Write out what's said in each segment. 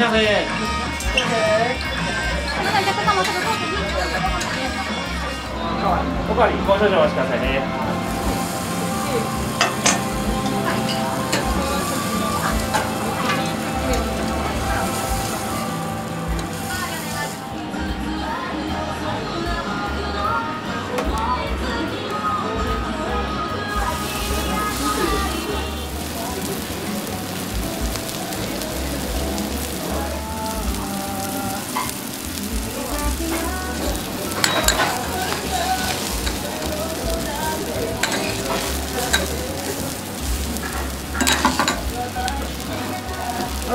400円おかわりご少々お待ちくださいね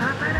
Not ready.